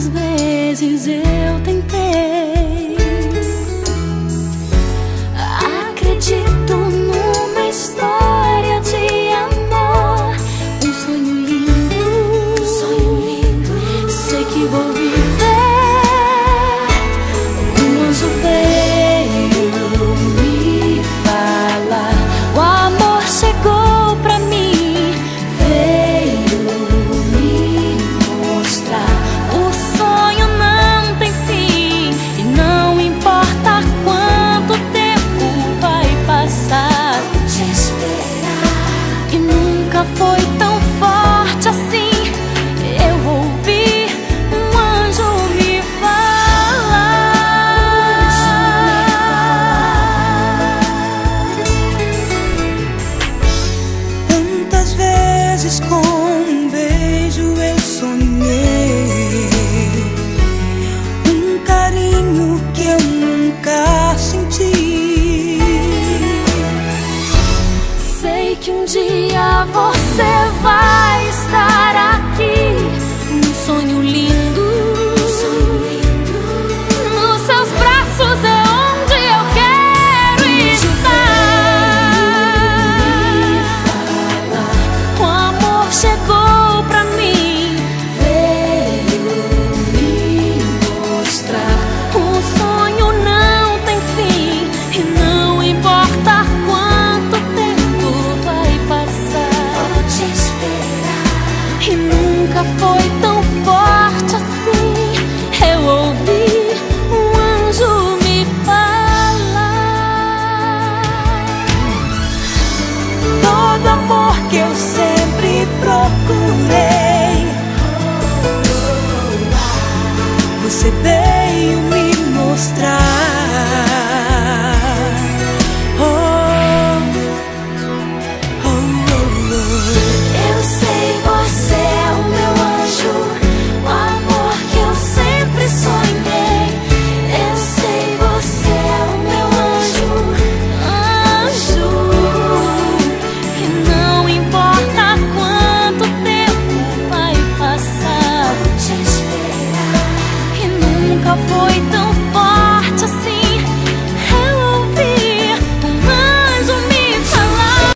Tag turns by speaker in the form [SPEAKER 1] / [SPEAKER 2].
[SPEAKER 1] tantas vezes eu tentei. Que um dia você vai foi tão